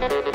Bye.